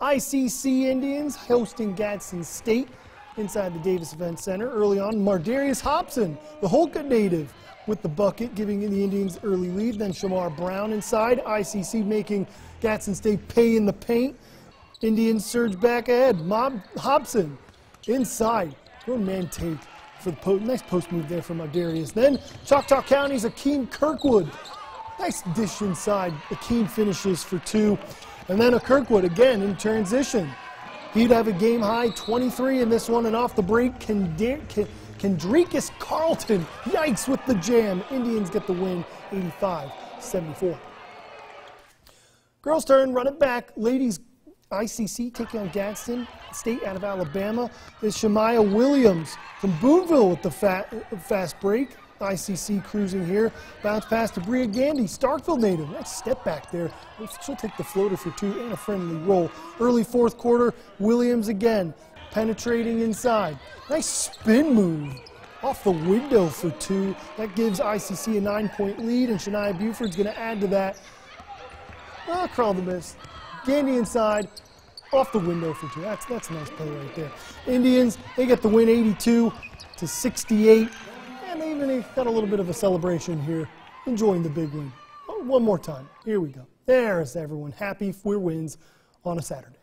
ICC Indians hosting Gadsden State inside the Davis Event Center. Early on, Mardarius Hobson, the Houlka native, with the bucket, giving the Indians early lead. Then Shamar Brown inside. ICC making Gadsden State pay in the paint. Indians surge back ahead. Mob Hobson inside. Good man take for the post. Nice post move there from Mardarius. Then Choctaw County's Akeem Kirkwood. Nice dish inside. Akeem finishes for two. And then a Kirkwood again in transition. He'd have a game high 23 in this one, and off the break, Kendricus Carlton. Yikes with the jam. Indians get the win 85 74. Girls' turn, run it back. Ladies ICC taking on Gadsden State out of Alabama is Shemaya Williams from Booneville with the fat, fast break. ICC cruising here. Bounce pass to Bria Gandy, Starkville native. Nice step back there. She'll take the floater for two and a friendly roll. Early fourth quarter, Williams again penetrating inside. Nice spin move off the window for two. That gives ICC a nine point lead, and Shania Buford's going to add to that. Ah, crawl the miss. Gandy inside, off the window for two. That's, that's a nice play right there. Indians, they get the win 82 to 68. And even even got a little bit of a celebration here, enjoying the big win. Oh, one more time. Here we go. There's everyone happy for wins on a Saturday.